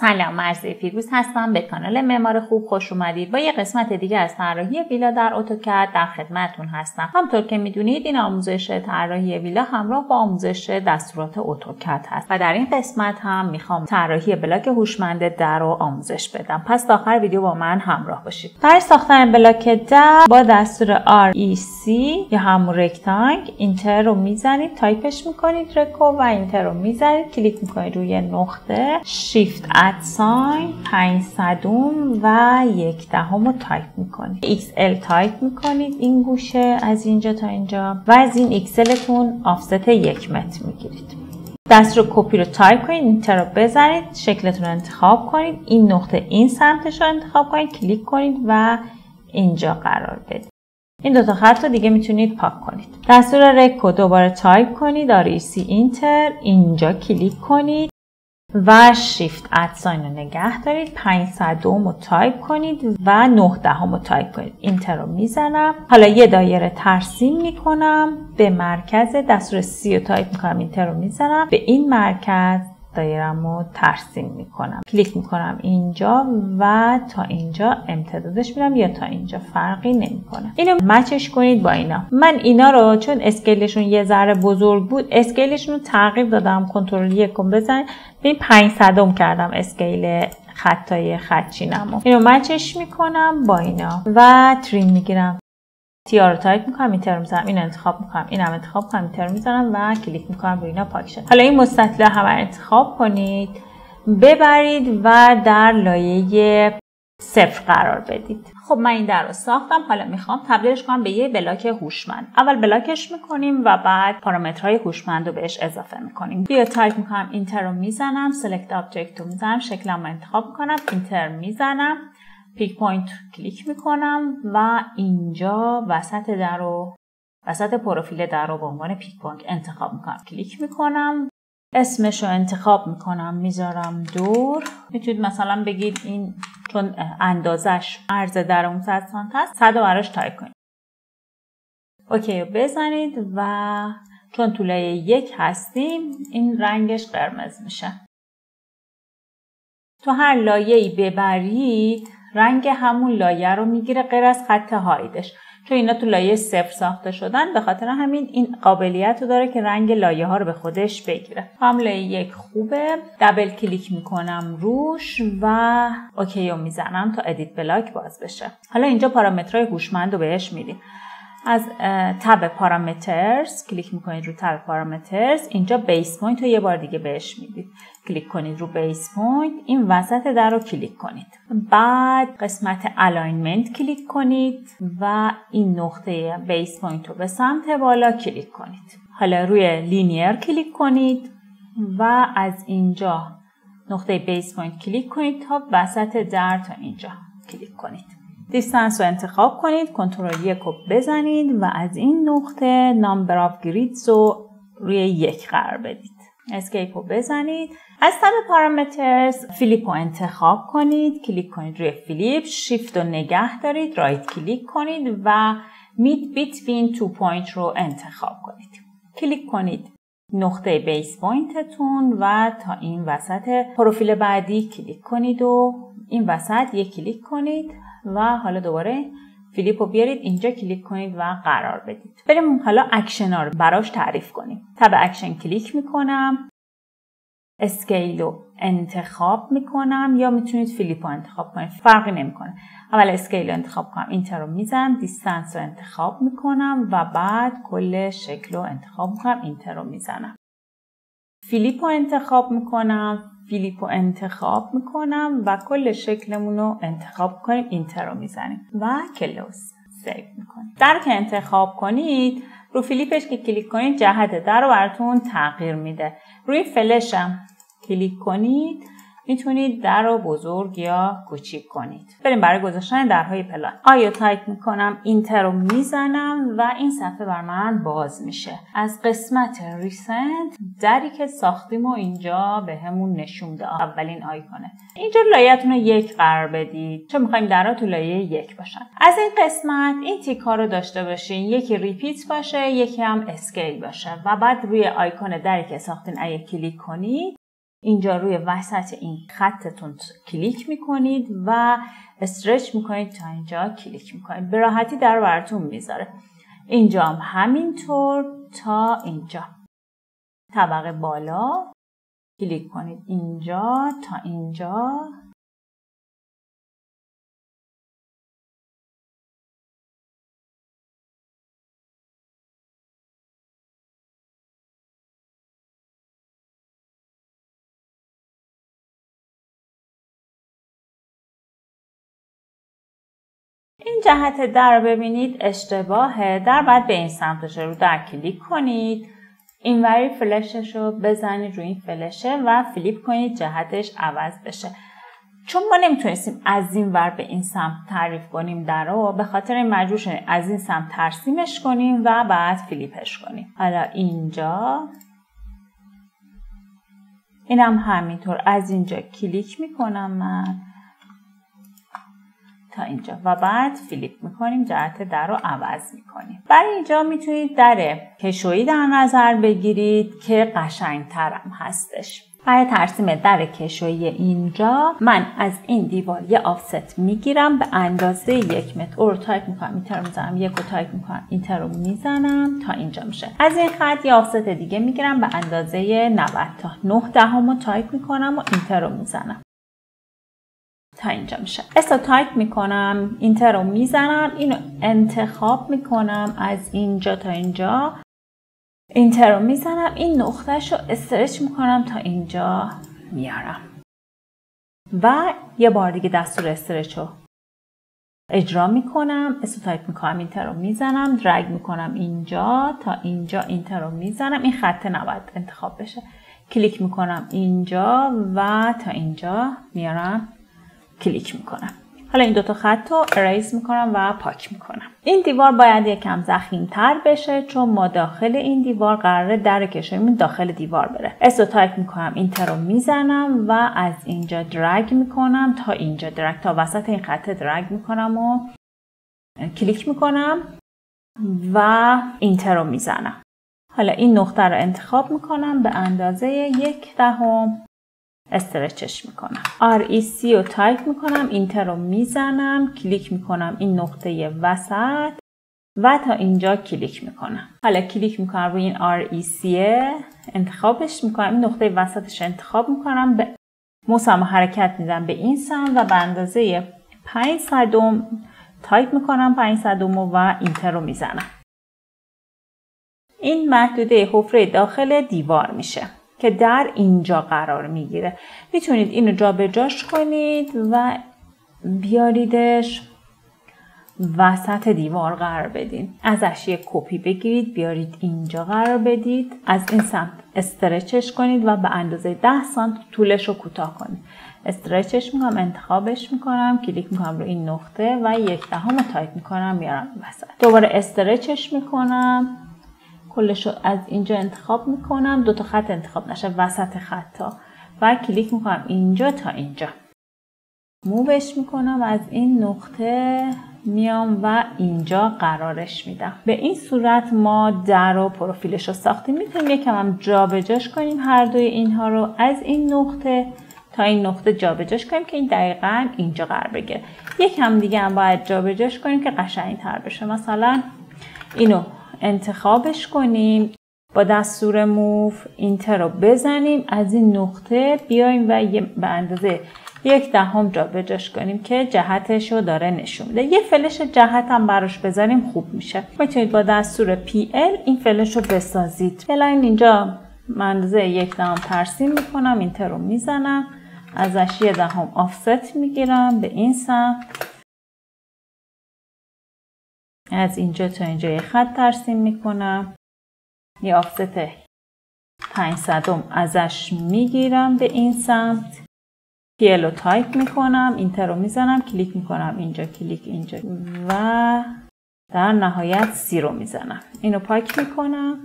سلام مرزی فیروز هستم. به کانال معمار خوب خوش اومدید. با یه قسمت دیگه از طراحی ویلا در اتوکد در خدمتتون هستم. همونطور که می‌دونید این آموزش طراحی ویلا همراه با آموزش دستورات اتوکد هست و در این قسمت هم می‌خوام طراحی block هوشمند در رو آموزش بدم. پس تا آخر ویدیو با من همراه باشید. برای ساختن block در با دستور REC یا همون rectang enter رو می‌زنید تایپش می‌کنید REC رو و enter رو می‌زنید کلیک می‌کنید روی نقطه shift at sign 500 و یک دهم رو تایپ می‌کنید. XL تایپ می‌کنید این گوشه از اینجا تا اینجا و از این XLتون offset یک متر می‌گیرید. دست رو کپی رو تایپ کنید enter رو بزنید شکلتون رو انتخاب کنید این نقطه این سمتش رو انتخاب کنید کلیک کنید و اینجا قرار بدید. این دوتا خط رو دیگه می‌تونید پاک کنید. دستور REC دوباره تایپ کنید REC enter اینجا کلیک کنید. و shift at sign رو نگه دارید. 500 رو تایپ کنید و 9 دهم رو تایپ کنید. enter رو می‌زنم. حالا یه دایره ترسیم می‌کنم. به مرکز دستور C رو تایپ می‌کنم. enter رو می‌زنم. به این مرکز دایرم رو ترسیم می‌کنم. کلیک می‌کنم اینجا و تا اینجا امتدادش میدم یا تا اینجا فرقی نمی‌کنه. اینو match ش کنید با اینا. من اینا رو چون scale شون یه ذره بزرگ بود scale شون رو تغییر دادم. کنترل یکم بزن. به 500 کردم scale خط‌های خط‌چینمو اینو match ش می‌کنم با اینا و trim می‌گیرم. TR رو تایپ می‌کنم enter می‌زنم این انتخاب می‌کنم این هم انتخاب می‌کنم enter می‌زنم و کلیک می‌کنم روی اینا پاک شد حالا این مستطیل هم انتخاب کنید. ببرید و در لایه صفر قرار بدید. خب من این در رو ساختم. حالا می‌خوام تبدیلش کنم به یه block هوشمند. اول block ش می‌کنیم و بعد پارامترهای هوشمند رو بهش اضافه می‌کنیم. B رو تایپ می‌کنم enter رو می‌زنم select object رو می‌زنم شکلم رو انتخاب می‌کنم enter می‌زنم. pick point کلیک می‌کنم و اینجا وسط در رو وسط پروفیل در رو به عنوان pick point انتخاب می‌کنم. کلیک می‌کنم اسمش رو انتخاب می‌کنم می‌ذارم door. می‌تونید مثلا بگید این چون اندازش عرض در اون 100 سانت هست 100 براش تایپ کنید. OK بزنید و چون تو لایه یک هستیم این رنگش قرمز میشه. تو هر لایه‌ای ببرید رنگ همون لایه رو می‌گیره غیر از خط hide ش چون اینا تو لایه صفر ساخته شدن به خاطر همین این قابلیت رو داره که رنگ لایه ها رو به خودش بگیره. هم لایه یک خوبه. double click می‌کنم روش و OK رو می‌زنم تا edit block باز بشه. حالا اینجا پارامترهای هوشمند رو بهش میدیم. از tab parameters کلیک می‌کنید رو tab parameters. اینجا base point رو یه بار دیگه بهش می‌دید. کلیک کنید رو base point. این وسط در رو کلیک کنید. بعد قسمت alignment کلیک کنید و این نقطه base point رو به سمت بالا کلیک کنید. حالا روی linear کلیک کنید و از اینجا نقطه base point کلیک کنید تا وسط در تا اینجا کلیک کنید. distance رو انتخاب کنید کنترل یک رو بزنید و از این نقطه number of grips رو روی یک قرار بدید. escape رو بزنید. از tab parameters flip رو انتخاب کنید. کلیک کنید روی flip shift رو نگه دارید right click کنید و mid between two point رو انتخاب کنید. کلیک کنید نقطه base point تون و تا این وسط پروفیل بعدی کلیک کنید و این وسط یک کلیک کنید. و حالا دوباره flip رو بیارید اینجا کلیک کنید و قرار بدید. بریم حالا اکشن ها رو براش تعریف کنیم. tab action کلیک می‌کنم. scale رو انتخاب می‌کنم. یا می‌تونید flip رو انتخاب کنید. فرقی نمی‌کنه. اول scale رو انتخاب کنم. enter رو می‌زنم. distance رو انتخاب می‌کنم. و بعد کل شکل رو انتخاب می‌کنم. enter رو می‌زنم. flip رو انتخاب می‌کنم. flip انتخاب می‌کنم و کل شکلمون رو انتخاب کنیم enter رو می‌زنیم و close save می‌کنیم. در رو که انتخاب کنید رو flip ش که کلیک کنید جهت در رو براتون تغییر میده. روی فلشم کلیک کنید. می‌تونید در رو بزرگ یا کوچیک کنید. بریم برای گذاشتن درهای پلان. I رو تایپ می‌کنم enter رو می‌زنم و این صفحه برای من باز میشه. از قسمت recent دری که ساختیم و اینجا بهمون نشون داده. اولین آیکونه. اینجا لایه‌تون رو یک قرار بدید. چون می‌خوایم درها تو لایه یک باشن. از این قسمت این تیکا رو داشته باشین. یکی repeat باشه یکی هم scale باشه. و بعد روی آیکون دری که ساختین اگه کلیک کنید اینجا روی وسط این خطتون کلیک می‌کنید و استرچ می‌کنید تا اینجا کلیک می‌کنید. به راحتی در براتون می‌ذاره. اینجا هم همینطور تا اینجا. طبقه بالا. کلیک کنید اینجا تا اینجا. این جهت در ببینید اشتباهه. در بعد به این سمتش رو در کلیک کنید. اینوری فلشش رو بزنید روی این فلشه و flip کنید جهتش عوض بشه. چون ما نمی‌تونستیم از این ور به این سمت تعریف کنیم در رو به خاطر این مجبور شدیم از این سمت ترسیمش کنیم و بعد flip ش کنیم. حالا اینجا. اینم همینطور. از اینجا کلیک می‌کنم من. اینجا. و بعد flip می‌کنیم جهت در رو عوض می‌کنیم. برای اینجا می‌تونید در کشویی در نظر بگیرید که قشنگترم هستش. برای ترسیم در کشویی اینجا من از این دیوار یه offset می‌گیرم به اندازه یک متر. O رو تایپ می‌کنم enter رو می‌زنم یک رو تایپ می‌کنم enter رو می‌زنم تا اینجا میشه. از این خط یه offset دیگه می‌گیرم به اندازه 90 تا 9 دهم رو تایپ می‌کنم و enter رو می‌زنم. تا اینجا میشه. S رو تایپ می‌کنم enter رو می‌زنم اینو انتخاب می‌کنم از اینجا تا اینجا. enter رو می‌زنم این نقطه‌ش رو stretch می‌کنم تا اینجا میارم. و یه بار دیگه دستور stretch رو اجرا می‌کنم. S و تایپ می‌کنم enter رو می‌زنم. drag می‌کنم اینجا تا اینجا enter رو می‌زنم. این خط نباید انتخاب بشه. کلیک می‌کنم اینجا و تا اینجا میارم. کلیک می‌کنم. حالا این دوتا خط رو erase می‌کنم و پاک می‌کنم. این دیوار باید یکم ضخیم تر بشه چون ما داخل این دیوار قراره در کشویمون داخل دیوار بره. S و تایپ می‌کنم enter رو می‌زنم و از اینجا drag می‌کنم تا اینجا drag تا وسط این خط drag می‌کنم و کلیک می‌کنم و Enter رو می‌زنم. حالا این نقطه رو انتخاب می‌کنم به اندازه یک دهم. stretch ش می‌کنم. REC رو تایپ می‌کنم Enter رو می‌زنم کلیک می‌کنم این نقطه وسط و تا اینجا کلیک می‌کنم. حالا کلیک می‌کنم روی این REC انتخابش می‌کنم. این نقطه وسطش انتخاب می‌کنم. با ماوسم حرکت میدم به این سمت و به اندازه 5 صدم تایپ می‌کنم. 5 صدم و Enter رو می‌زنم. این محدوده حفره داخل دیوار میشه. که در اینجا قرار می‌گیره. می‌تونید اینو جابجاش کنید و بیاریدش وسط دیوار قرار بدین. ازش یک کپی بگیرید بیارید اینجا قرار بدید. از این سمت stretch ش کنید و به اندازه 10 سانت طولش رو کوتاه کنید. stretch ش می‌کنم انتخابش می‌کنم کلیک می‌کنم رو این نقطه و یک دهم تایپ می‌کنم میارم وسط. دوباره stretch ش می‌کنم. کلش رو از اینجا انتخاب می‌کنم. دو تا خط انتخاب نشه. وسط خطا و کلیک می‌کنم. اینجا تا اینجا. move ش می‌کنم. از این نقطه میام و اینجا قرارش میدم. به این صورت ما در و پروفیلش رو ساختیم. می‌تونیم یکم هم جابجاش کنیم هر دوی اینها رو. از این نقطه تا این نقطه جابجاش کنیم که این دقیقا اینجا قرار بگیره. یک هم دیگه هم باید جابجاش کنیم که قشنگ تر بشه. مثلا اینو انتخابش کنیم با دستور موف اینتر رو بزنیم از این نقطه بیایم و به اندازه یک دهم جا بجاش کنیم که جهتش رو داره نشون میده. یه فلش جهت هم براش بزنیم خوب میشه. می‌تونید با دستور PL این فلش رو بسازید. این اینجا من اندازه یک دهم ترسیم می‌کنم Enter رو می‌زنم ازش یه دهم offset می‌گیرم به این سمت. از اینجا تا اینجا یه خط ترسیم می‌کنم. یه آفست 500 ازش می‌گیرم به این سمت. PL رو تایپ می‌کنم Enter رو می‌زنم کلیک می‌کنم اینجا کلیک اینجا. و در نهایت C رو می‌زنم. اینو پاک می‌کنم.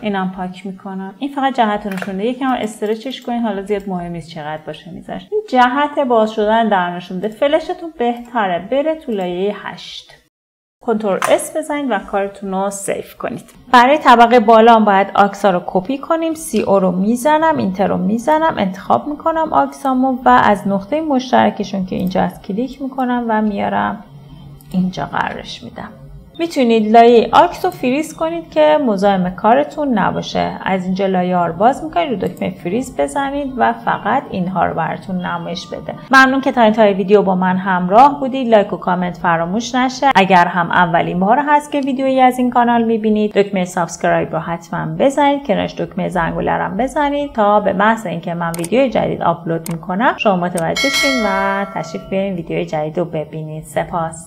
اینم پاک می‌کنم. این فقط جهت نشون بده. یکم stretch ش کنین حالا زیاد مهم نیست چقدر باشه میذاشت این جهت باز شدن در نشون بده. فلشتون بهتره. بره تو لایه 8 Control S بزنید و کارتون رو save کنید. برای طبقه بالا هم باید آکسا رو کپی کنیم. CO رو می‌زنم Enter رو می‌زنم انتخاب می‌کنم آکسامو و از نقطه مشترکشون که اینجا از کلیک می‌کنم و میارم. اینجا قرارش میدم. می‌تونید لایه آکس رو فریز کنید که مزاحم کارتون نباشه. از اینجا لایه ها رو باز می‌کنید رو دکمه فریز بزنید و فقط اینها رو براتون نمایش بده. ممنون که تا انتهای ویدیو با من همراه بودید. لایک و کامنت فراموش نشه. اگر هم اولین بار هست که ویدیویی از این کانال می‌بینید دکمه subscribe رو حتما بزنید کنارش دکمه زنگوله رو بزنید تا به محض اینکه من ویدیو جدید آپلود می‌کنم شما متوجه شین و تشریف بیارین ویدیو جدید رو ببینید. سپاس.